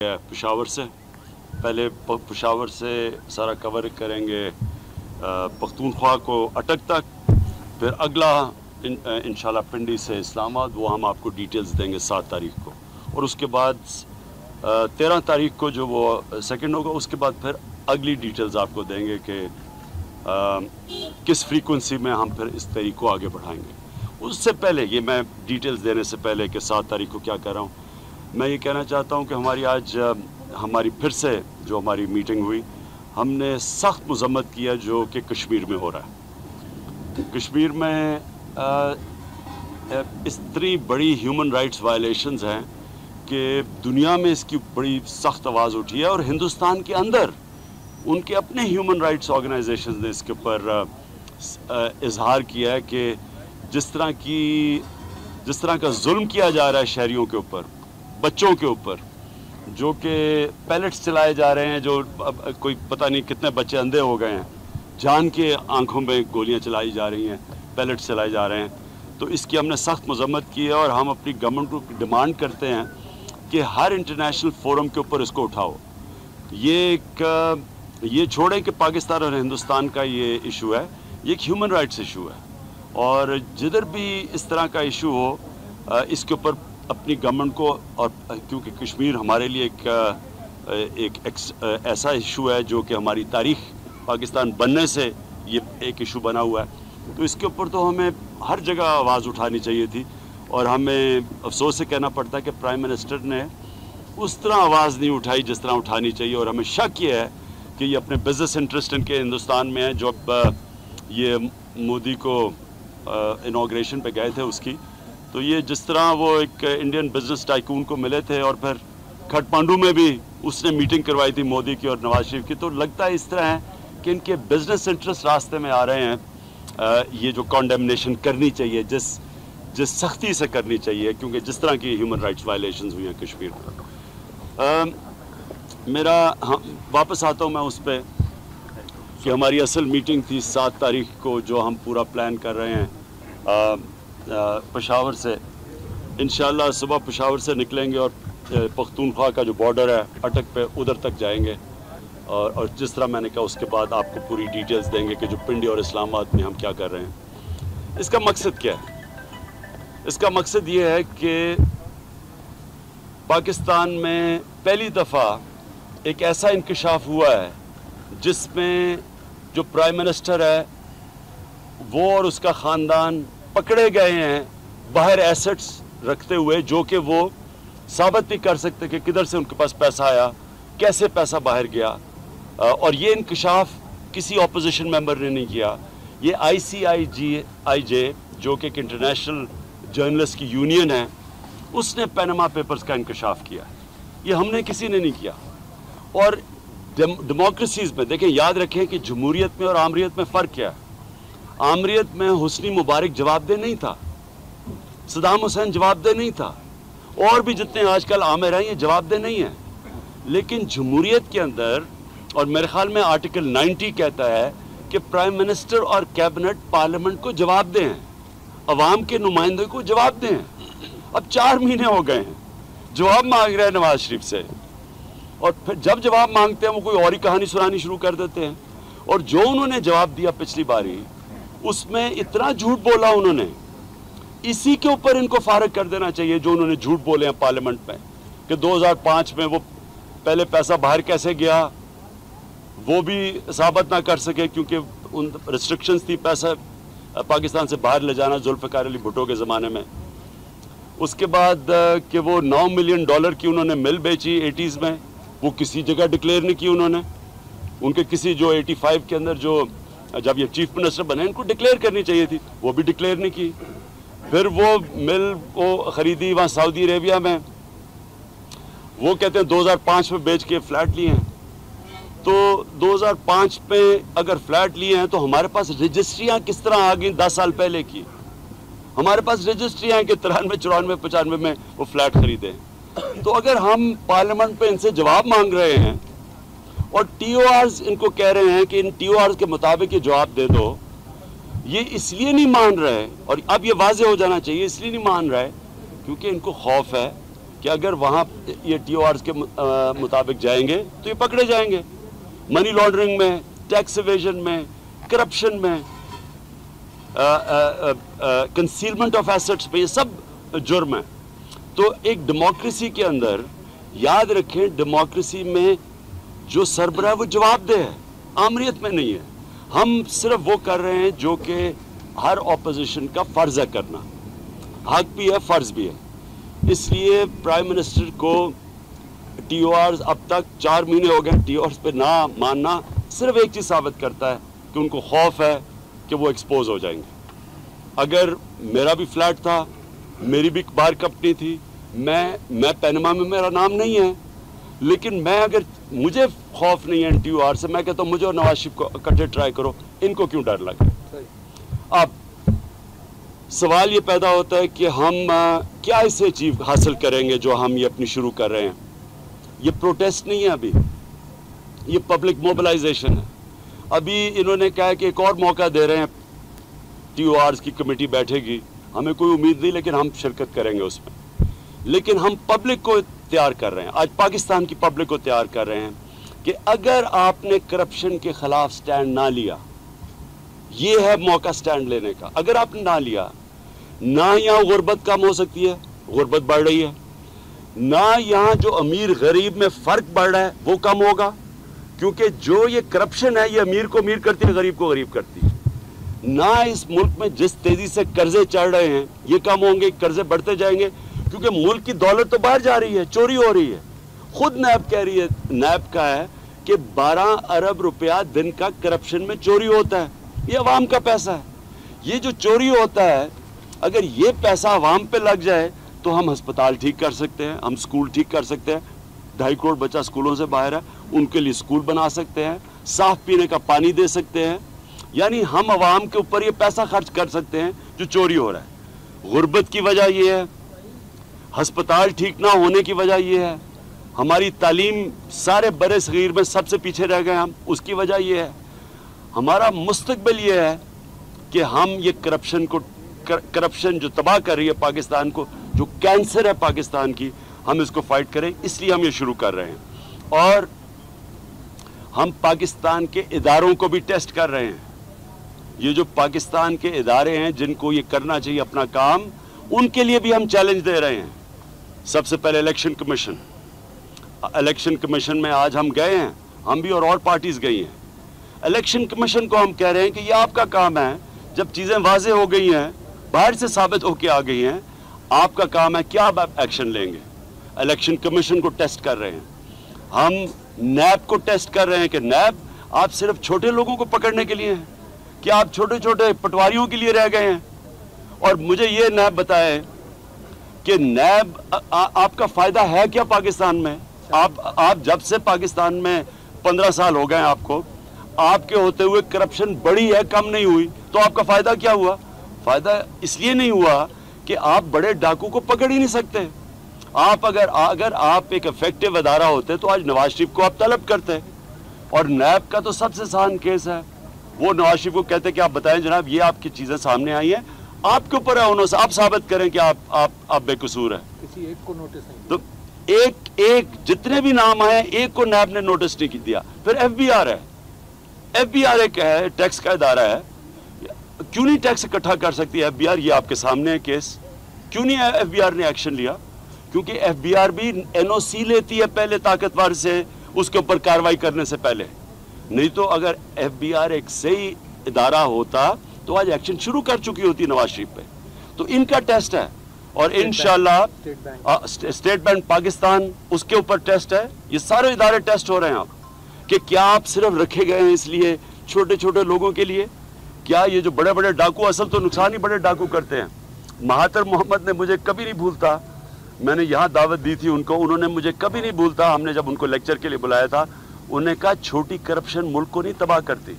پشاور سے۔ پہلے پشاور سے سارا کور کریں گے پختونخوا کو اٹک تک۔ پھر اگلا انشاءاللہ پنڈی سے اسلام آباد، وہ ہم آپ کو ڈیٹیلز دیں گے سات تاریخ کو۔ اور اس کے بعد تیرہ تاریخ کو جو وہ سیکنڈ ہوگا، اس کے بعد پھر اگلی ڈیٹیلز آپ کو دیں گے کہ کس فریکوینسی میں ہم پھر اس تاریخ کو آگے بڑھائیں گے۔ اس سے پہلے، یہ میں ڈیٹیلز دینے سے پہلے کہ سات تاریخ کو کیا کر رہا ہوں۔ میں یہ کہنا چاہتا ہوں کہ ہماری آج، ہماری پھر سے جو ہماری میٹنگ ہوئی، ہم نے سخت مذمت کیا جو کہ کشمیر میں ہو رہا ہے۔ کشمیر میں اتنی بڑی ہیومن رائٹس وائلیشنز ہیں کہ دنیا میں اس کی بڑی سخت آواز اٹھی ہے اور ہندوستان کے اندر ان کے اپنے ہیومن رائٹس آرگنائزیشنز نے اس کے اوپر اظہار کیا ہے کہ جس طرح کی، جس طرح کا ظلم کیا جا رہا ہے شہریوں کے اوپر بچوں کے اوپر، جو کہ پیلٹس چلائے جا رہے ہیں، جو کوئی پتہ نہیں کتنے بچے اندھے ہو گئے ہیں۔ جان کے آنکھوں میں گولیاں چلائی جا رہی ہیں پیلٹس چلائے جا رہے ہیں۔ تو اس کی ہم نے سخت مذمت کی ہے اور ہم اپنی گورنمنٹ کو ڈیمانڈ کرتے ہیں کہ ہر انٹرنیشنل فورم کے اوپر اس کو اٹھاؤ۔ یہ ایک، یہ چھوڑیں کہ پاکستان اور ہندوستان کا یہ ایشو ہے، یہ ایک ہیومن رائٹس ایشو ہے۔ اور جدھر بھی اس طرح کا ایشو ہو، اس کے اوپر اپنی گورنمنٹ کو اور کیونکہ کشمیر ہمارے لیے ایک ایک ایسا ایشو ہے جو کہ ہماری تاریخ پاکستان بننے سے یہ ایک ایشو بنا ہوا ہے۔ تو اس کے اوپر تو ہمیں ہر جگہ آواز اٹھانی چاہیے تھی اور ہمیں افسوس سے کہنا پڑتا ہے کہ پرائم منسٹر نے اس طرح آواز نہیں اٹھائی جس طرح اٹھانی چاہیے اور ہمیں شک یہ ہے کہ یہ اپنے بزنس انٹرسٹ ان کے ہندوستان میں ہیں۔ جو اب یہ مودی کو انوگریشن پہ گئے تھے اس کی تو یہ جس طرح وہ ایک انڈین بزنس ٹائکون کو ملے تھے اور پھر کھٹ پانڈو میں بھی اس نے میٹنگ کروائی تھی مودی کی اور نواز شریف کی، تو لگتا ہے اس طرح ہے کہ ان کے بزنس انٹرسٹ راستے میں آ رہے ہیں۔ یہ جو کانڈیمنیشن کرنی چاہیے، جس جس سختی سے کرنی چاہیے، کیونکہ جس طرح کی ہیومن رائٹس وائلیشنز ہوئی ہیں کشمیر میں۔ میرا ہاں، واپس آتا ہوں میں اس پہ کہ ہماری اصل میٹنگ تھی سات تاریخ کو جو ہم پورا پلان کر رہے ہیں۔ پشاور سے۔ انشاءاللہ صبح پشاور سے نکلیں گے اور پختونخوا کا جو بارڈر ہے، اٹک پہ ادھر تک جائیں گے۔ اور اور جس طرح میں نے کہا، اس کے بعد آپ کو پوری ڈیٹیلز دیں گے کہ جو پنڈی اور اسلام آباد میں ہم کیا کر رہے ہیں۔ اس کا مقصد کیا ہے؟ اس کا مقصد یہ ہے کہ پاکستان میں پہلی دفعہ ایک ایسا انکشاف ہوا ہے، جس میں جو پرائم منسٹر ہے، وہ اور اس کا خاندان پکڑے گئے ہیں باہر ایسٹس رکھتے ہوئے جو کہ وہ ثابت نہیں کر سکتے کہ کدھر سے ان کے پاس پیسہ آیا، کیسے پیسہ باہر گیا۔ اور یہ انکشاف کسی اپوزیشن ممبر نے نہیں کیا۔ یہ آئی سی آئی جی آئی جے جو کہ ایک انٹرنیشنل جرنلسٹ کی یونین ہے، اس نے پینما پیپرز کا انکشاف کیا۔ یہ ہم نے کسی نے نہیں کیا۔ اور ڈیموکریسیز میں دیکھیں، یاد رکھیں کہ جمہوریت میں اور آمریت میں فرق کیا ہے۔ آمریت میں حسنی مبارک جواب دہ نہیں تھا۔ صدام حسین جواب دہ نہیں تھا۔ اور بھی جتنے آج کل عامر ہیں، یہ جواب دہ نہیں ہیں۔ لیکن جمہوریت کے اندر، اور میرے خیال میں آرٹیکل نائنٹی کہتا ہے کہ پرائم منسٹر اور کیبنٹ پارلیمنٹ کو جواب دیں عوام کے نمائندے کو جواب دیں اب چار مہینے ہو گئے ہیں۔ جواب مانگ رہے ہیں نواز شریف سے۔ اور پھر جب جواب مانگتے ہیں، وہ کوئی اور ہی کہانی سنانی شروع کر دیتے ہیں۔ اور جو انہوں نے جواب دیا پچھلی باری اس میں اتنا جھوٹ بولا انہوں نے، اسی کے اوپر ان کو فارغ کر دینا چاہیے جو انہوں نے جھوٹ بولے ہیں پارلیمنٹ میں، کہ دو ہزار پانچ میں وہ پہلے پیسہ باہر کیسے گیا، وہ بھی ثابت نہ کر سکے کیونکہ ان ریسٹرکشنز تھی پیسہ، پاکستان سے باہر لے جانا ذوالفقار علی بھٹو کے زمانے میں۔ اس کے بعد کہ وہ نو ملین ڈالر کی انہوں نے مل بیچی ایٹیز میں، وہ کسی جگہ ڈکلیئر نہیں کی انہوں نے۔ ان کے کسی جو ایٹی فائیو کے اندر جو جب یہ چیف منسٹر بنے ان کو ڈکلیئر کرنی چاہیے تھی، وہ بھی ڈکلیئر نہیں کی۔ پھر وہ مل کو خریدی، وہاں سعودی عربیہ میں۔ وہ کہتے ہیں دو ہزار پانچ میں بیچ کے فلیٹ لیے ہیں۔ تو دو ہزار پانچ پہ اگر فلیٹ لیے ہیں تو ہمارے پاس رجسٹریاں کس طرح آ گئیں دس سال پہلے کی؟ ہمارے پاس رجسٹریاں ہیں کہ ترانوے، چورانوے، پچانوے میں وہ فلیٹ خریدے۔ تو اگر ہم پارلیمنٹ پہ ان سے جواب مانگ رہے ہیں اور ٹی او آرز ان کو کہہ رہے ہیں کہ ان ٹی او آرز کے مطابق یہ جواب دے دو۔ یہ اس لیے نہیں مان رہے اور اب یہ واضح ہو جانا چاہیے، اس لیے نہیں مان رہے کیونکہ ان کو خوف ہے کہ اگر وہاں یہ ٹی او آرز کے مطابق جائیں گے تو یہ پکڑے جائیں گے۔ منی لانڈرنگ میں، ٹیکس ایویژن میں، کرپشن میں کنسیلمنٹ آف ایسٹس پہ یہ سب جرم ہے تو ایک ڈیموکریسی کے اندر یاد رکھیں، ڈیموکریسی میں جو سربراہ وہ جواب دہ ہے آمریت میں نہیں ہے۔ ہم صرف وہ کر رہے ہیں جو کہ ہر اپوزیشن کا فرض ہے کرنا۔ حق بھی ہے، فرض بھی ہے۔ اس لیے پرائم منسٹر کو ٹی او آرز اب تک چار مہینے ہو گئے ٹی او آرز پہ نہ ماننا صرف ایک چیز ثابت کرتا ہے کہ ان کو خوف ہے کہ وہ ایکسپوز ہو جائیں گے۔ اگر میرا بھی فلیٹ تھا، میری بھی بار کمپنی تھی، میں میں پینما میں میرا نام نہیں ہے۔ لیکن میں اگر مجھے خوف نہیں ہے ٹی او آر سے میں کہتا ہوں مجھے اور نواز شریف کو اکٹھے ٹرائی کرو ان کو کیوں ڈر لگے اب سوال یہ پیدا ہوتا ہے کہ ہم کیا اسے اچیو حاصل کریں گے جو ہم یہ اپنی شروع کر رہے ہیں؟ یہ پروٹیسٹ نہیں ہے ابھی یہ پبلک موبلائزیشن ہے۔ ابھی انہوں نے کہا کہ ایک اور موقع دے رہے ہیں ٹی او آرز کی کمیٹی بیٹھے گی۔ ہمیں کوئی امید نہیں لیکن ہم شرکت کریں گے اس میں۔ لیکن ہم پبلک کو تیار کر رہے ہیں۔ آج پاکستان کی پبلک کو تیار کر رہے ہیں کہ اگر آپ نے کرپشن کے خلاف سٹینڈ نہ لیا، یہ ہے موقع سٹینڈ لینے کا۔ اگر آپ نے نہ لیا، نہ یہاں غربت کم ہو سکتی ہے، غربت بڑھ رہی ہے۔ نہ یہاں جو امیر غریب میں فرق بڑھ رہا ہے، وہ کم ہوگا۔ کیونکہ جو یہ کرپشن ہے، یہ امیر کو امیر کرتی ہے، غریب کو غریب کرتی ہے۔ نہ اس ملک میں جس تیزی سے قرضے چڑھ رہے ہیں، یہ کم ہوں گے، قرضے بڑھتے جائیں گے۔ کیونکہ ملک کی دولت تو باہر جا رہی ہے، چوری ہو رہی ہے۔ خود نیب کہہ رہی ہے، نیب کا ہے کہ بارہ ارب روپیہ دن کا کرپشن میں چوری ہوتا ہے۔ یہ عوام کا پیسہ ہے۔ یہ جو چوری ہوتا ہے، اگر یہ پیسہ عوام پہ لگ جائے تو ہم ہسپتال ٹھیک کر سکتے ہیں، ہم سکول ٹھیک کر سکتے ہیں۔ ڈھائی کروڑ بچہ سکولوں سے باہر ہے، ان کے لیے سکول بنا سکتے ہیں، صاف پینے کا پانی دے سکتے ہیں۔ یعنی ہم عوام کے اوپر یہ پیسہ خرچ کر سکتے ہیں جو چوری ہو رہا ہے۔ غربت کی وجہ یہ ہے ہسپتال ٹھیک نہ ہونے کی وجہ یہ ہے۔ ہماری تعلیم سارے برے صغیر میں سب سے پیچھے رہ گئے ہم، اس کی وجہ یہ ہے۔ ہمارا مستقبل یہ ہے کہ ہم یہ کرپشن کو کرپشن جو تباہ کر رہی ہے پاکستان کو، جو کینسر ہے پاکستان کی، ہم اس کو فائٹ کریں۔ اس لیے ہم یہ شروع کر رہے ہیں۔ اور ہم پاکستان کے اداروں کو بھی ٹیسٹ کر رہے ہیں۔ یہ جو پاکستان کے ادارے ہیں، جن کو یہ کرنا چاہیے اپنا کام، ان کے لیے بھی ہم چیلنج دے رہے ہیں۔ سب سے پہلے الیکشن کمیشن۔ الیکشن کمیشن میں آج ہم گئے ہیں، ہم بھی اور اور پارٹیز گئی ہیں۔ الیکشن کمیشن کو ہم کہہ رہے ہیں کہ یہ آپ کا کام ہے، جب چیزیں واضح ہو گئی ہیں، باہر سے ثابت ہو کے آ گئی ہیں، آپ کا کام ہے کیا آپ ایکشن لیں گے۔ الیکشن کمیشن کو ٹیسٹ کر رہے ہیں۔ ہم نیب کو ٹیسٹ کر رہے ہیں کہ نیب، آپ صرف چھوٹے لوگوں کو پکڑنے کے لیے ہیں، کیا آپ چھوٹے چھوٹے پٹواریوں کے لیے رہ گئے ہیں؟ اور مجھے یہ نیب بتائے کہ نیب آپ کا فائدہ ہے کیا پاکستان میں؟ آپ آپ جب سے پاکستان میں پندرہ سال ہو گئے آپ کو آپ کے ہوتے ہوئے کرپشن بڑی ہے کم نہیں ہوئی تو آپ کا فائدہ کیا ہوا؟ فائدہ اس لیے نہیں ہوا کہ آپ بڑے ڈاکو کو پکڑ ہی نہیں سکتے۔ آپ اگر اگر آپ ایک افیکٹو ادارہ ہوتے تو آج نواز شریف کو آپ طلب کرتے۔ اور نیب کا تو سب سے سان کیس ہے۔ وہ نواز شریف کو کہتے کہ آپ بتائیں جناب یہ آپ کی چیزیں سامنے آئی ہیں۔ آپ کے اوپر ہے انہوں سے آپ ثابت کریں کہ آپ آپ آپ بے قصور ہیں۔ کسی ایک کو نوٹس تو ایک ایک جتنے بھی نام آئے ایک کو نیب نے نوٹس نہیں دیا۔ پھر ایف بی آر ہے۔ ایف بی آر ایک ہے ٹیکس کا ادارہ ہے۔ کیوں نہیں ٹیکس اکٹھا کر سکتی ایف بی آر یہ آپ کے سامنے ہے کیس۔ کیوں نہیں ایف بی آر نے ایکشن لیا؟ کیونکہ ایف بی آر بھی این او سی لیتی ہے پہلے طاقتور سے اس کے اوپر کاروائی کرنے سے پہلے۔ نہیں تو اگر ایف بی آر ایک صحیح ادارہ ہوتا تو آج ایکشن شروع کر چکی ہوتی نواز شریف پہ۔ تو ان کا ٹیسٹ ہے۔ اور انشاءاللہ اسٹیٹ بینک پاکستان اس کے اوپر ٹیسٹ ہے۔ یہ سارے ادارے ٹیسٹ ہو رہے ہیں آپ کہ کیا آپ صرف رکھے گئے ہیں اس لیے چھوٹے چھوٹے لوگوں کے لیے؟ کیا یہ جو بڑے بڑے ڈاکو اصل تو نقصان ہی بڑے ڈاکو کرتے ہیں۔ مہاتر محمد نے مجھے کبھی نہیں بھولتا۔ میں نے یہاں دعوت دی تھی ان کو انہوں نے مجھے کبھی نہیں بھولتا۔ ہم نے جب ان کو لیکچر کے لیے بلایا تھا انہوں نے کہا چھوٹی کرپشن ملک کو نہیں تباہ کرتی۔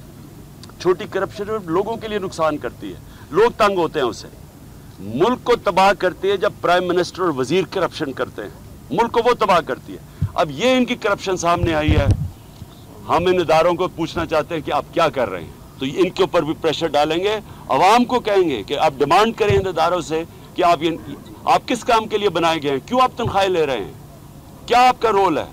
چھوٹی کرپشن لوگوں کے لیے نقصان کرتی ہے۔ لوگ تنگ ہوتے ہیں اسے۔ ملک کو تباہ کرتی ہے جب پرائم منسٹر اور وزیر کرپشن کرتے ہیں۔ ملک کو وہ تباہ کرتی ہے۔ اب یہ ان کی کرپشن سامنے آئی ہے۔ ہم ان اداروں کو پوچھنا چاہتے ہیں کہ آپ کیا کر رہے ہیں۔ تو ان کے اوپر بھی پریشر ڈالیں گے۔ عوام کو کہیں گے کہ آپ ڈیمانڈ کریں ان اداروں سے کہ آپ آپ کس کام کے لیے بنائے گئے ہیں؟ کیوں آپ تنخواہیں لے رہے ہیں؟ کیا آپ کا رول ہے؟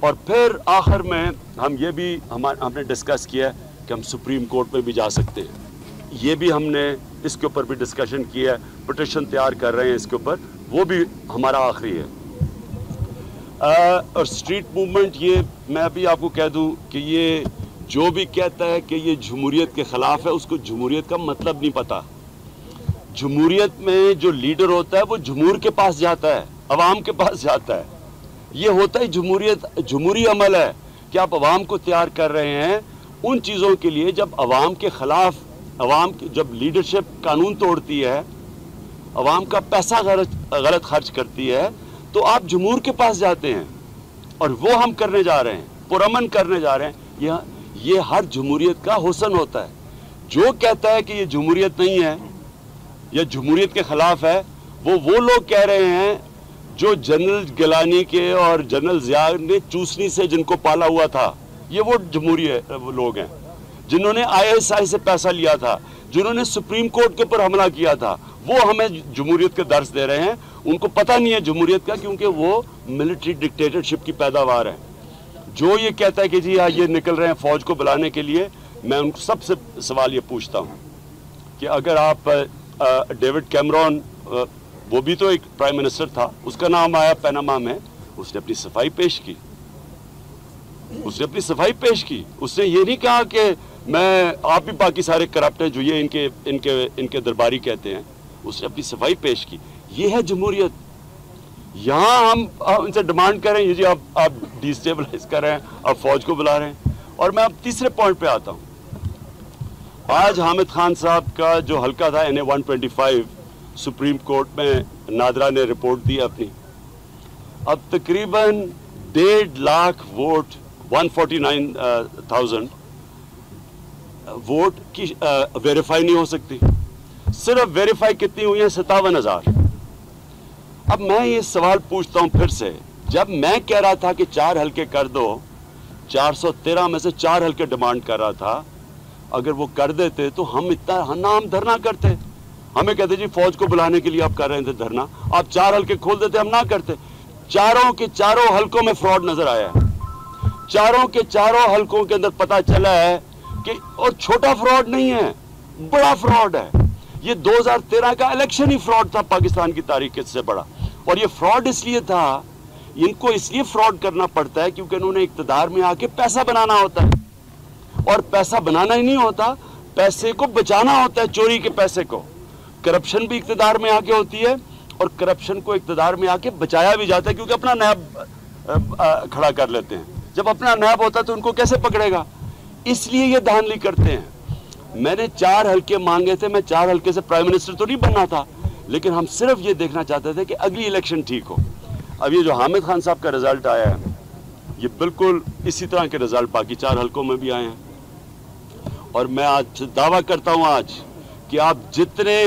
اور پھر آخر میں ہم یہ بھی ہم نے ڈسکس کیا ہے کہ ہم سپریم کورٹ میں بھی جا سکتے ہیں۔ یہ بھی ہم نے اس کے اوپر بھی ڈسکشن کیا ہے پٹیشن تیار کر رہے ہیں اس کے اوپر۔ وہ بھی ہمارا آخری ہے۔ اور سٹریٹ موومنٹ یہ میں ابھی آپ کو کہہ دوں کہ یہ جو بھی کہتا ہے کہ یہ جمہوریت کے خلاف ہے، اس کو جمہوریت کا مطلب نہیں پتا۔ جمہوریت میں جو لیڈر ہوتا ہے، وہ جمہور کے پاس جاتا ہے، عوام کے پاس جاتا ہے۔ یہ ہوتا ہے جمہوریت، جمہوری عمل ہے۔ کہ آپ عوام کو تیار کر رہے ہیں ان چیزوں کے لیے جب عوام کے خلاف، عوام جب لیڈرشپ قانون توڑتی ہے، عوام کا پیسہ غلط خرچ کرتی ہے، تو آپ جمہور کے پاس جاتے ہیں اور وہ ہم کرنے جا رہے ہیں، پرامن کرنے جا رہے ہیں۔ یہ ہر جمہوریت کا حسن ہوتا ہے۔ جو کہتا ہے کہ یہ جمہوریت نہیں ہے یا جمہوریت کے خلاف ہے، وہ وہ لوگ کہہ رہے ہیں جو جنرل گلانی کے اور جنرل ضیاء نے چوسنی سے جن کو پالا ہوا تھا۔ یہ وہ جمہوری لوگ ہیں۔ جنہوں نے آئی ایس آئی سے پیسہ لیا تھا، جنہوں نے سپریم کورٹ کے اوپر حملہ کیا تھا، وہ ہمیں جمہوریت کے درس دے رہے ہیں۔ ان کو پتہ نہیں ہے جمہوریت کا، کیونکہ وہ ملٹری ڈکٹیٹرشپ کی پیداوار ہے جو یہ کہتا ہے کہ جی ہاں، یہ نکل رہے ہیں فوج کو بلانے کے لیے، میں ان کو سب سے سوال یہ پوچھتا ہوں کہ اگر آپ ڈیوڈ کیمرون وہ بھی تو ایک پرائم منسٹر تھا، اس کا نام آیا پیناما میں، اس نے اپنی صفائی پیش کی۔ اس نے اپنی صفائی پیش کی۔ اس نے یہ نہیں کہا کہ میں آپ بھی باقی سارے کرپٹ ہیں جو یہ ان کے ان کے ان کے درباری کہتے ہیں۔ اس نے اپنی صفائی پیش کی۔ یہ ہے جمہوریت۔ یہاں ہم ان سے ڈیمانڈ کریں یہ جی آپ آپ ڈیسٹیبلائز کر رہے ہیں، آپ فوج کو بلا رہے ہیں۔ اور میں اب تیسرے پوائنٹ پہ آتا ہوں۔ آج حامد خان صاحب کا جو حلقہ تھا N A one twenty five supreme court میں نادرا نے رپورٹ دی اپنی۔ اب تقریباً ڈیڑھ lakh vote one forty nine thousand vote کی uh, ویریفائی نہیں ہو سکتی۔ صرف ویریفائی کتنی ہوئی ہیں؟ ستاون ہزار۔ اب میں یہ سوال پوچھتا ہوں پھر سے۔ جب میں کہہ رہا تھا کہ چار ہلکے کر دو، چار سو تیرہ میں سے چار ہلکے ڈیمانڈ کر رہا تھا، اگر وہ کر دیتے تو ہم اتنا نام دھرنا کرتے۔ ہمیں کہتے جی فوج کو بلانے کے لیے آپ کر رہے تھے دھرنا، آپ چار ہلکے کھول دیتے، ہم نہ کرتے۔ چاروں کے چاروں حلقوں میں فراڈ نظر آیا۔ ہے چاروں کے چاروں حلقوں کے اندر پتا چلا ہے کہ اور چھوٹا فراڈ نہیں ہے، بڑا فراڈ ہے۔ یہ دو ہزار تیرہ کا الیکشن ہی فراڈ تھا پاکستان کی تاریخ سے بڑا۔ اور یہ فراڈ اس لیے تھا، ان کو اس لیے فراڈ کرنا پڑتا ہے کیونکہ انہوں نے اقتدار میں آ کے پیسہ بنانا ہوتا ہے۔ اور پیسہ بنانا ہی نہیں ہوتا، پیسے کو بچانا ہوتا ہے چوری کے پیسے کو۔ کرپشن بھی اقتدار میں آ کے ہوتی ہے اور کرپشن کو اقتدار میں آ کے بچایا بھی جاتا ہے کیونکہ اپنا نیب کھڑا کر لیتے ہیں۔ جب اپنا نیب ہوتا تو ان کو کیسے پکڑے گا؟ اس لیے یہ دہانلی کرتے ہیں۔ میں نے چار ہلکے مانگے تھے، میں چار ہلکے سے پرائم منسٹر تو نہیں بننا تھا، لیکن ہم صرف یہ دیکھنا چاہتے تھے کہ اگلی الیکشن ٹھیک ہو۔ اب یہ جو حامد خان صاحب کا رزلٹ آیا ہے، یہ بالکل اسی طرح کے رزلٹ باقی چار حلقوں میں بھی آئے ہیں۔ اور میں آج دعویٰ کرتا ہوں آج کہ آپ جتنے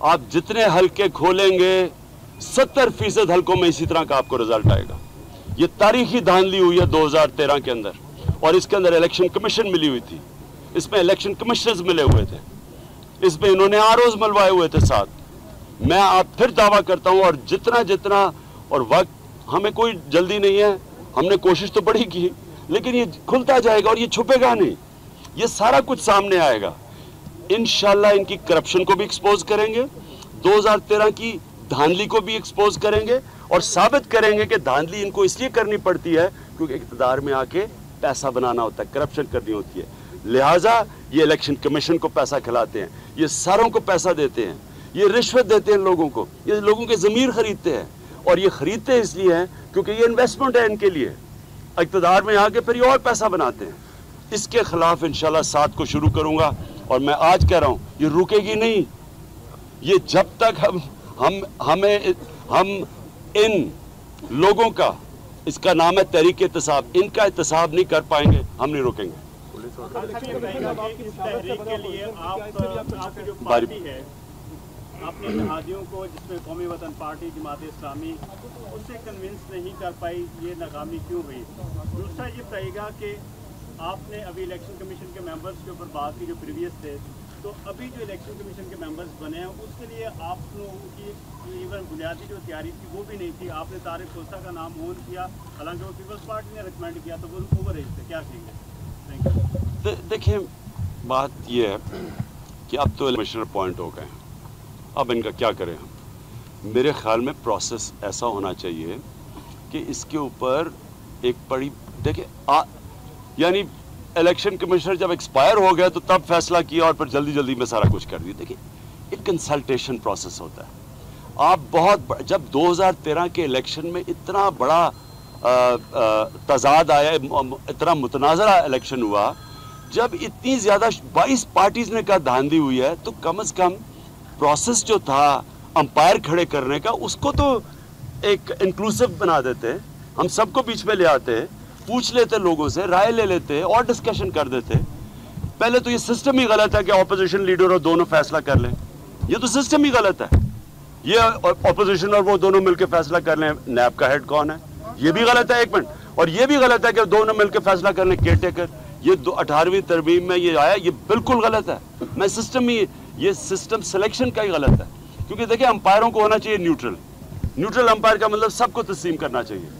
آپ جتنے حلقے کھولیں گے، ستر فیصد حلقوں میں اسی طرح کا آپ کو رزلٹ آئے گا۔ یہ تاریخی دھاندلی ہوئی ہے دو ہزار تیرہ کے اندر اور اس کے اندر الیکشن کمیشن ملی ہوئی تھی۔ اس میں الیکشن کمشنرز ملے ہوئے تھے۔ اس میں انہوں نے آروز ملوائے ہوئے تھے ساتھ۔ میں آپ پھر دعویٰ کرتا ہوں اور جتنا جتنا اور وقت ہمیں کوئی جلدی نہیں ہے، ہم نے کوشش تو بڑی کی، لیکن یہ کھلتا جائے گا اور یہ چھپے گا نہیں۔ یہ سارا کچھ سامنے آئے گا۔ انشاءاللہ ان کی کرپشن کو بھی ایکسپوز کریں گے۔ دو ہزار تیرہ کی دھاندلی کو بھی ایکسپوز کریں گے۔ اور ثابت کریں گے کہ دھاندلی ان کو اس لیے کرنی پڑتی ہے کیونکہ اقتدار میں آ کے پیسہ بنانا ہوتا ہے کرپشن کرنی ہوتی ہے۔ لہٰذا یہ الیکشن کمیشن کو پیسہ کھلاتے ہیں، یہ ساروں کو پیسہ دیتے ہیں، یہ رشوت دیتے ہیں لوگوں کو، یہ لوگوں کے ضمیر خریدتے ہیں۔ اور یہ خریدتے اس لیے ہیں کیونکہ یہ انویسٹمنٹ ہے ان کے لیے۔ اقتدار میں آ کے پھر یہ اور پیسہ بناتے ہیں۔ اس کے خلاف انشاءاللہ سات کو شروع کروں گا۔ اور میں آج کہہ رہا ہوں، یہ رکے گی نہیں۔ یہ جب تک ہم ہم، ہمیں، ہم ان لوگوں کا، اس کا نام ہے تحریک احتساب۔ ان کا احتساب نہیں کر پائیں گے، ہم نہیں روکیں گے۔ اپنے اتحادیوں کو، جس میں قومی وطن پارٹی جماعت اسلامی اس سے کنونس نہیں کر پائی، یہ ناکامی کیوں ہوئی؟ دوسرا یہ بتائیے گا کہ آپ نے ابھی الیکشن کمیشن کے ممبرز کے اوپر بات کی جو پریویس تھے تو ابھی جو الیکشن کمیشن کے ممبرز بنے ہیں، اس کے لیے آپ لوگوں کی ایون بنیادی جو تیاری تھی، وہ بھی نہیں تھی۔ آپ نے طارق سوسا کا نام اون کیا، حالانکہ وہ پیپلز پارٹی نے ریکمینڈ کیا تو وہ اوور ایج تھے۔ کیا کہیں گے؟ دیکھیں، بات یہ ہے کہ اب تو الیکشن پوائنٹ ہو گئے ہیں۔ اب ان کا کیا کریں ہم؟ میرے خیال میں پروسیس ایسا ہونا چاہیے کہ اس کے اوپر ایک بڑی دیکھیں، آ... یعنی الیکشن کمشنر جب ایکسپائر ہو گیا تو تب فیصلہ کیا اور پھر جلدی جلدی میں سارا کچھ کر دیا۔ دیکھیں ایک کنسلٹیشن پروسیس ہوتا ہے۔ آپ بہت جب دو ہزار تیرہ کے الیکشن میں اتنا بڑا تضاد آیا اتنا متنازعہ الیکشن ہوا، جب اتنی زیادہ بائیس پارٹیز نے کہا دھاندی ہوئی ہے، تو کم از کم پروسیس جو تھا، امپائر کھڑے کرنے کا، اس کو تو ایک انکلوسیو بنا دیتے ہیں۔ ہم سب کو بیچ میں لے آتے ہیں۔ پوچھ لیتے لوگوں سے، رائے لے لیتے اور ڈسکشن کر دیتے۔ پہلے تو یہ سسٹم ہی غلط ہے کہ اپوزیشن لیڈر اور دونوں فیصلہ کر لیں۔ یہ تو سسٹم ہی غلط ہے۔ یہ اپوزیشن اور وہ دونوں مل کے فیصلہ کر لیں۔ نیب کا ہیڈ کون ہے؟ یہ بھی غلط ہے ایک منٹ۔ اور یہ بھی غلط ہے کہ دونوں مل کے فیصلہ کر لیں۔ کیئر ٹیکر یہ اٹھارہویں ترمیم میں یہ آیا، یہ بالکل غلط ہے۔ میں سسٹم ہی یہ سسٹم سلیکشن کا ہی غلط ہے۔ کیونکہ دیکھیں، امپائروں کو ہونا چاہیے نیوٹرل نیوٹرل امپائر کا مطلب سب کو تسلیم کرنا چاہیے۔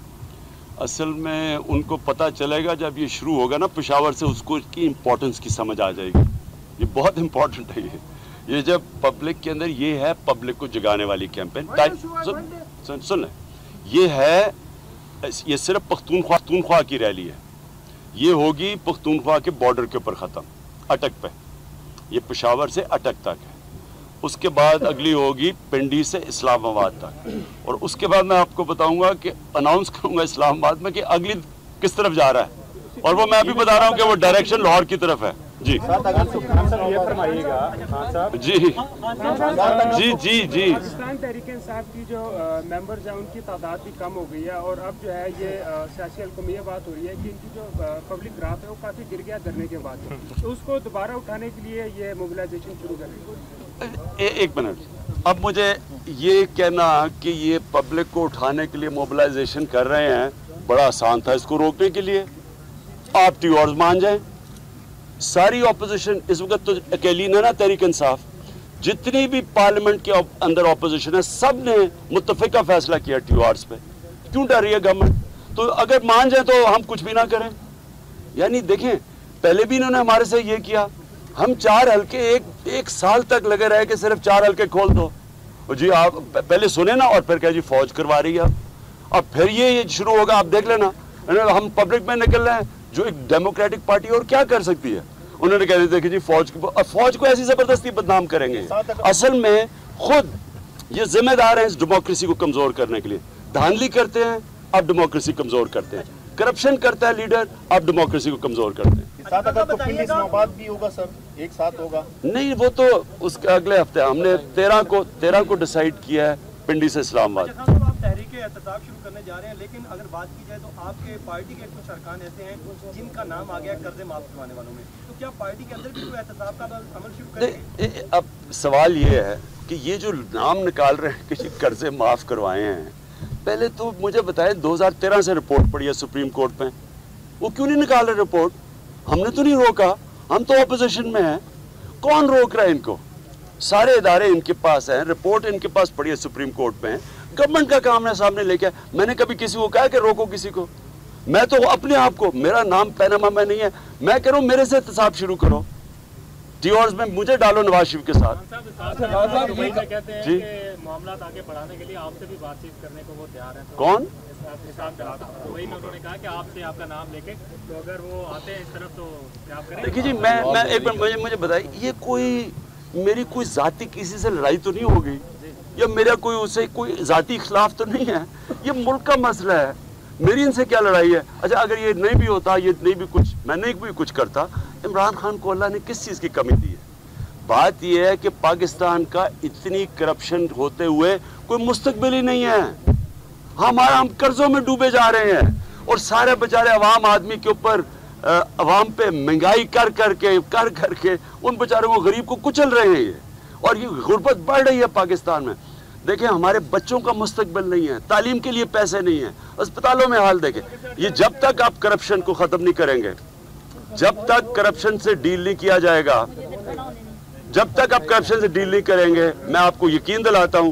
اصل میں ان کو پتہ چلے گا جب یہ شروع ہوگا نا پشاور سے اس کو اس کی امپورٹنس کی سمجھ آ جائے گی۔ یہ بہت امپورٹنٹ ہے یہ۔ یہ جب پبلک کے اندر یہ ہے پبلک کو جگانے والی کیمپین سن سن یہ ہے یہ صرف پختونخوا پختونخوا کی ریلی ہے۔ یہ ہوگی پختونخوا کے بارڈر کے اوپر ختم اٹک پہ۔ یہ پشاور سے اٹک تک ہے۔ اس کے بعد اگلی ہوگی پنڈی سے اسلام آباد تک۔ اور اس کے بعد میں آپ کو بتاؤں گا کہ اناؤنس کروں گا اسلام آباد میں کہ اگلی کس طرف جا رہا ہے۔ اور وہ میں ابھی بتا رہا ہوں کہ وہ ڈائریکشن لاہور کی طرف ہے۔ جی۔ جی۔ جی جی جی۔ تحریک انصاف کی جو ممبرز ہیں، ان کی تعداد بھی کم ہو گئی ہے۔ اور اب جو ہے یہ سیاسی حلقوں میں یہ بات ہو رہی ہے کہ ان کی جو پبلک گراف ہے، وہ کافی گر گیا دھرنے کے بعد۔ اس کو دوبارہ اٹھانے کے لیے یہ موبلائزیشن شروع کریں۔ ایک منٹ۔ اب مجھے یہ کہنا کہ یہ پبلک کو اٹھانے کے لیے موبلائزیشن کر رہے ہیں، بڑا آسان تھا اس کو روکنے کے لیے۔ آپ ٹیورز مان جائیں۔ ساری اپوزیشن اس وقت تو اکیلی نہ نا تحریک انصاف۔ جتنی بھی پارلیمنٹ کے اندر اپوزیشن ہے، سب نے متفقہ فیصلہ کیا ٹیو آرز پہ۔ کیوں ڈر رہی ہے گورنمنٹ تو اگر مان جائیں تو ہم کچھ بھی نہ کریں۔ یعنی دیکھیں، پہلے بھی انہوں نے ہمارے سے یہ کیا۔ ہم چار حلقے ایک ایک سال تک لگے رہے کہ صرف چار حلقے کھول دو۔ جی آپ پہلے سنیں نا اور پھر کہ جی فوج کروا رہی ہے۔ اور پھر یہ شروع ہوگا آپ دیکھ لینا۔ ہم پبلک میں نکل رہے ہیں جو ایک ڈیموکریٹک پارٹی اور کیا کر سکتی ہے؟ انہوں نے کہہ دیتے کہ جی فوج فوج کو ایسی زبردستی بدنام کریں گے۔ اصل میں خود یہ ذمہ دار ہیں اس ڈیموکریسی کو کمزور کرنے کے لیے۔ دھاندلی کرتے ہیں اب ڈیموکریسی کمزور کرتے ہیں۔ کرپشن کرتا ہے لیڈر اب ڈیموکریسی کو کمزور کرتے ہیں۔ نہیں وہ تو اس کا اگلے ہفتے ہم نے تیرہ کو تیرہ کو ڈیسائیڈ کیا ہے پنڈی سے اسلام آباد۔ کے اندر اب سوال یہ ہے کہ یہ جو نام نکال رہے ہیں کہ قرضے معاف کروائے ہیں پہلے تو مجھے بتائیں دو ہزار تیرہ سے رپورٹ پڑی ہے سپریم کورٹ میں۔ وہ کیوں نہیں نکال رہے رپورٹ؟ ہم نے تو نہیں روکا ہم تو اپوزیشن میں ہیں۔ کون روک رہا ہے ان کو؟ سارے ادارے ان کے پاس ہیں رپورٹ ان کے پاس پڑی ہے سپریم کورٹ میں۔ گورنمنٹ کا کام ہے سامنے لے کے۔ میں نے کبھی کسی کو کہا کہ روکو کسی کو؟ میں تو اپنے آپ کو میرا نام پینما میں نہیں ہے۔ میں کہہ رہا ہوں میرے سے احتساب شروع کرو۔ ڈی آرز میں مجھے ڈالو نواز شریف کے ساتھ۔ جی۔ معاملات آگے بڑھانے کے لیے آپ سے بھی بات چیت کرنے کو وہ تیار ہیں کون؟ دیکھیے جی میں میں ایک منٹ مجھے مجھے بتائیں یہ کوئی میری کوئی ذاتی کسی سے لڑائی تو نہیں ہوگی یا میرا کوئی اسے کوئی ذاتی اخلاف تو نہیں ہے؟ یہ ملک کا مسئلہ ہے۔ میری ان سے کیا لڑائی ہے؟ اچھا اگر یہ نہیں بھی ہوتا یہ نہیں بھی کچھ میں نہیں بھی کچھ کرتا عمران خان کو اللہ نے کس چیز کی کمی دی ہے؟ بات یہ ہے کہ پاکستان کا اتنی کرپشن ہوتے ہوئے کوئی مستقبل ہی نہیں ہے۔ ہمارا ہم قرضوں میں ڈوبے جا رہے ہیں اور سارے بچارے عوام آدمی کے اوپر عوام پہ مہنگائی کر کر کے، کر کر کے ان بیچاروں کو، غریب کو کچل رہے ہیں یہ۔ اور یہ غربت بڑھ رہی ہے پاکستان میں۔ دیکھیں، ہمارے بچوں کا مستقبل نہیں ہے، تعلیم کے لیے پیسے نہیں ہیں۔ اسپتالوں میں حال دیکھیں، یہ جب تک آپ کرپشن کو ختم نہیں کریں گے، جب تک کرپشن سے ڈیل نہیں کیا جائے گا، جب تک آپ کرپشن سے ڈیل نہیں کریں گے، میں آپ کو یقین دلاتا ہوں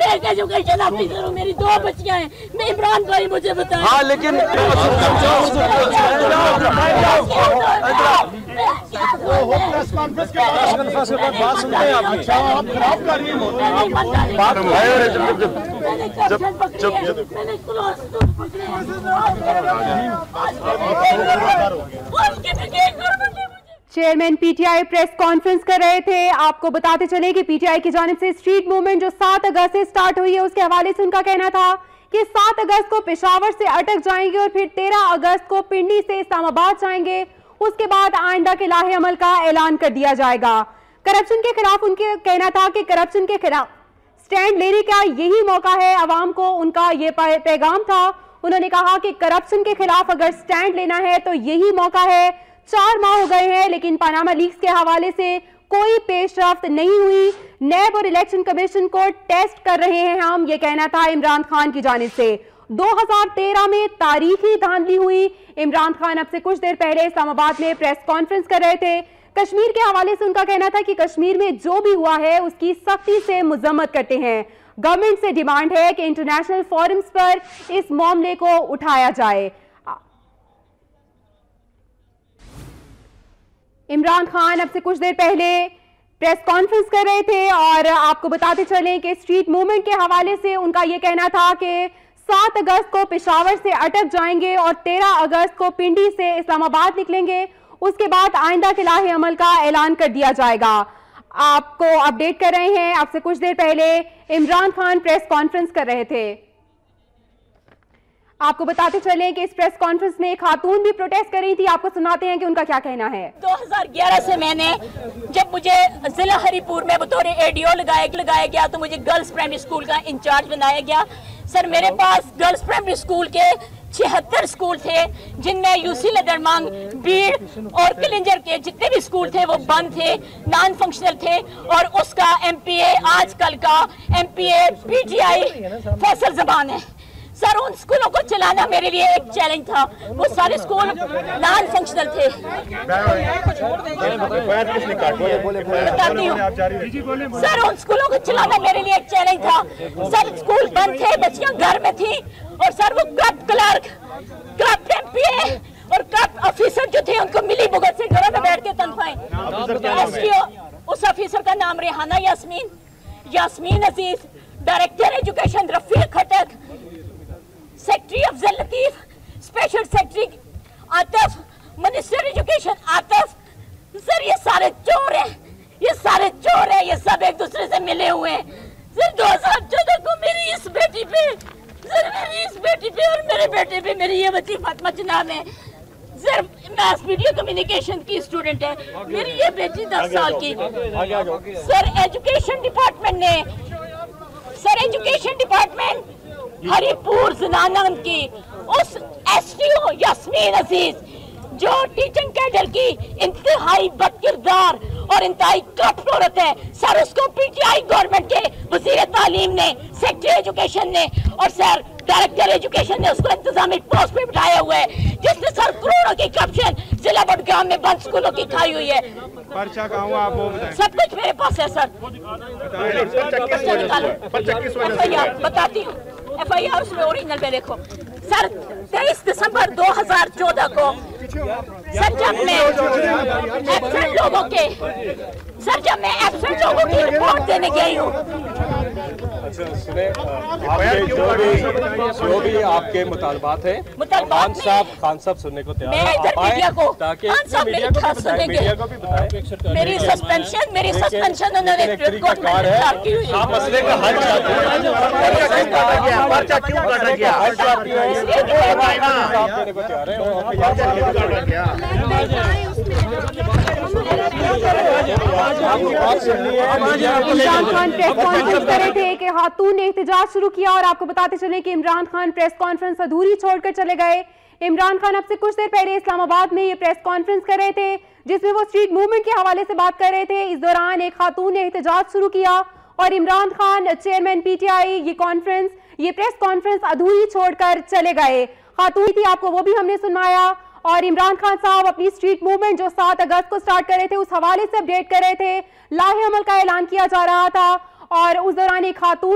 میرے کے جو کہیں جنا پیزر ہوں میری دو بچیاں ہیں میں عمران بھائی مجھے بتائیں ہاں لیکن میں نے کلاس تو پکڑے ہیں chairman P T I press conference کر رہے تھے۔ آپ کو بتاتے چلے کہ پی ٹی آئی کی جانب سے سٹریٹ مومنٹ جو سات اگست سے سٹارٹ ہوئی ہے، اس کے حوالے سے ان کا کہنا تھا کہ سات اگست کو پشاور سے اٹک جائیں گے اور پھر تیرہ اگست کو پنڈی سے اسلام آباد جائیں گے۔ اس کے بعد آئندہ کے لاہ عمل کا اعلان کر دیا جائے گا۔ کرپشن کے خلاف ان کے کہنا تھا کہ کرپشن کے خلاف سٹینڈ لینے کا یہی موقع ہے۔ عوام کو ان کا یہ پیغام تھا۔ انہوں نے کہا کہ کرپشن کے خلاف اگر سٹینڈ لینا ہے تو یہی موقع ہے۔ چار ماہ ہو گئے ہیں، لیکن پاناما لیکس کے حوالے سے کوئی پیش رفت نہیں ہوئی۔ نیب اور الیکشن کمیشن کو ٹیسٹ کر رہے ہیں ہم، یہ کہنا تھا عمران خان کی جانب سے۔ دو ہزار تیرہ میں تاریخی دھاندلی ہوئی۔ عمران خان اب سے کچھ دیر پہلے اسلام آباد میں پریس کانفرنس کر رہے تھے۔ کشمیر کے حوالے سے ان کا کہنا تھا کہ کشمیر میں جو بھی ہوا ہے، اس کی سختی سے مذمت کرتے ہیں۔ گورنمنٹ سے ڈیمانڈ ہے کہ انٹرنیشنل فورمز پر اس معاملے کو اٹھایا جائے۔ عمران خان اب سے کچھ دیر پہلے پریس کانفرنس کر رہے تھے اور آپ کو بتاتے چلیں کہ اسٹریٹ موومنٹ کے حوالے سے ان کا یہ کہنا تھا کہ سات اگست کو پشاور سے اٹک جائیں گے اور تیرہ اگست کو پنڈی سے اسلام آباد نکلیں گے۔ اس کے بعد آئندہ کے عمل کا اعلان کر دیا جائے گا۔ آپ کو اپڈیٹ کر رہے ہیں۔ آپ سے کچھ دیر پہلے عمران خان پریس کانفرنس کر رہے تھے۔ آپ کو بتاتے چلیں کہ اس پریس کانفرنس میں خاتون بھی پروٹیسٹ کر رہی تھی، آپ کو سناتے ہیں کہ ان کا کیا کہنا ہے۔ دو ہزار گیارہ سے میں نے جب مجھے ضلع ہری پور میں بطور ایڈیو ڈی لگایا گیا تو مجھے گرلز پرائمری اسکول کا انچارج بنایا گیا۔ سر، میرے پاس گرلز پرائمری اسکول کے چھہتر اسکول تھے، جن میں یو سی لدرمانگ بیڑ اور کلنجر کے جتنے بھی اسکول تھے وہ بند تھے نان فنکشنل تھے اور اس کا ایم پی اے آج کل کا ایم پی اے پی جی آئی فیصل زبان ہے۔ سر ان سکولوں کو چلانا میرے لیے ایک چیلنج تھا۔ وہ سارے سکول نان فنکشنل تھے۔ سر ان سکولوں کو چلانا میرے لیے ایک چیلنج تھا۔ سر سکول بند تھے، بچیاں گھر میں تھیں اور سر وہ کب clerk, club M P A اور کب آفیسر جو تھے، ان کو ملی بھگت سے گھروں میں بیٹھ کے تنخواہیں۔ اس آفیسر کا نام Rehana Yasmin Yasmin Aziz director education Rafiq Khattak secretary Afzal Latif special secretary Atif minister education Atif sir یہ سارے چور ہیں. یہ سارے چور ہیں. یہ سب ایک دوسرے سے ملے ہوئے ہیں. سر دو ہزار چودہ کو میری اس بیٹی پہ. سر میری اس بیٹی پہ اور میرے بیٹے پہ میری یہ بچی فاطمہ جناب ہے. سر میس میڈیا کمیونیکیشن کی اسٹوڈنٹ ہے. میری یہ بیٹی دس سال کی. سر ایجوکیشن ڈپارٹمنٹ نے. سر ایجوکیشن ڈپارٹمنٹ ہری پور زنانان کی، اس S T O Yasmin Aziz, جو ٹیچنگ کیڈر کی انتہائی بد کردار اور انتہائی کٹ عورت ہے۔ سر، اس کو پی ٹی آئی گورنمنٹ کے وزیر تعلیم نے سیکٹری ایجوکیشن نے اور سر ڈائریکٹر ایجوکیشن نے اس کو انتظامی پوسٹ پر بٹھایا ہوئے جس نے سر کروڑوں کی کرپشن ضلع بٹگام میں بند سکولوں کی کھائی ہوئی ہے۔ پرچہ کہاں ہوا؟ آپ وہ بتائیں۔ سب کچھ میرے پاس ہے سر۔ بتاتی ہوں۔ ایف آئی آر اس میں اوریجنل میں لکھو سر تیئیس دسمبر دو ہزار چودہ کو سنجم میں لوگوں کے سر جب میں ایبسنٹ لوگوں کی رپورٹ دینے گئی ہوں۔ جو بھی آپ کے مطالبات ہیں خان صاحب خان صاحب سننے کو تیار کو میری سسپینشن میری سسپینشن انہوں نے مسئلے کا حل چاہتے ہیں۔ عمران خان پریس کانفرنس کر رہے تھے ایک خاتون نے احتجاج شروع کیا اور آپ کو بتاتے چلیں کہ عمران خان پریس کانفرنس ادھوری چھوڑ کر چلے گئے۔ عمران خان اب سے کچھ دیر پہلے اسلام آباد میں یہ پریس کانفرنس کر رہے تھے جس میں وہ سٹریٹ مومنٹ کے حوالے سے بات کر رہے تھے۔ اس دوران ایک خاتون نے احتجاج شروع کیا اور Imran Khan chairman P T I یہ کانفرنس یہ پریس کانفرنس ادھوری چھوڑ کر چلے گئے۔ خاتون تھی آپ کو وہ بھی ہم نے سنوایا اور عمران خان صاحب اپنی اسٹریٹ موومنٹ جو سات اگست کو سٹارٹ کر رہے تھے، اس حوالے سے اپ ڈیٹ کر رہے تھے لاہ عمل کا اعلان کیا جا رہا تھا اور اس دوران ایک خاتون